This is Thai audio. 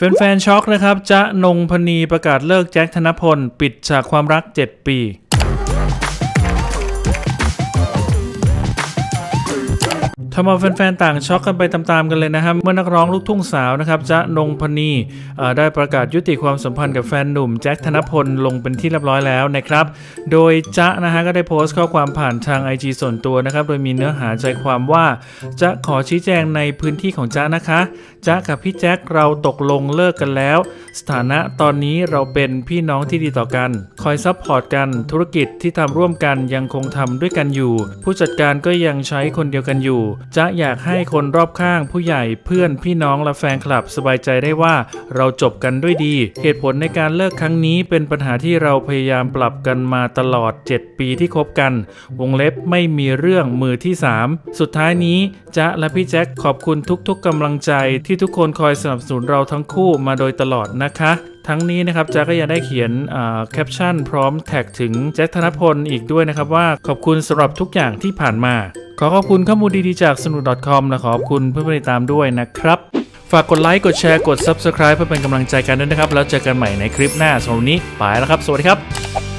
แฟนๆช็อกนะครับ จะนงพนีประกาศเลิกแจ็คธนพล ปิดฉากความรัก 7 ปี ทำเอาแฟนๆต่างช็อกกันไปตามๆกันเลยนะครับ เมื่อนักร้องลูกทุ่งสาวนะครับจ๊ะนงพนีได้ประกาศยุติความสัมพันธ์กับแฟนหนุ่มแจ็คธนพลลงเป็นที่เรียบร้อยแล้วนะครับ โดยจ๊ะนะฮะก็ได้โพสต์ข้อความผ่านทาง IG ส่วนตัวนะครับ โดยมีเนื้อหาใจความว่าจะขอชี้แจงในพื้นที่ของจ๊ะนะคะจ๊ะกับพี่แจ็คเราตกลงเลิกกันแล้ว สถานะตอนนี้เราเป็นพี่น้องที่ดีต่อกัน คอย support กันธุรกิจที่ทำร่วมกันยังคงทำด้วยกันอยู่ ผู้จัดการก็ยังใช้คนเดียวกันอยู่จ๊ะอยากให้คนรอบข้างผู้ใหญ่เพื่อนพี่น้องและแฟนคลับสบายใจได้ว่าเราจบกันด้วยดี เหตุผลในการเลิกครั้งนี้เป็นปัญหาที่เราพยายามปรับกันมาตลอด 7 ปีที่คบกัน วงเล็บไม่มีเรื่องมือที่ 3 สุดท้ายนี้จ๊ะและพี่แจ็คขอบคุณทุกๆกำลังใจที่ทุกคนคอยสนับสนุนเราทั้งคู่มาโดยตลอดนะคะทั้งนี้นะครับจ๊ะก็ยังได้เขียนแคปชั่นพร้อม tag ถึงแจ็คธนพลอีกด้วยนะครับว่าขอบคุณสำหรับทุกอย่างที่ผ่านมา ขอขอบคุณข้อมูลดีๆจากสนุก .com และขอบคุณเพื่อนๆติดตามด้วยนะครับ ฝากกดไลค์กดแชร์กด Subscribe เพื่อเป็นกำลังใจกันด้วยนะครับ แล้วเจอกันใหม่ในคลิปหน้าสำหรับวันนี้ไปแล้วครับ สวัสดีครับ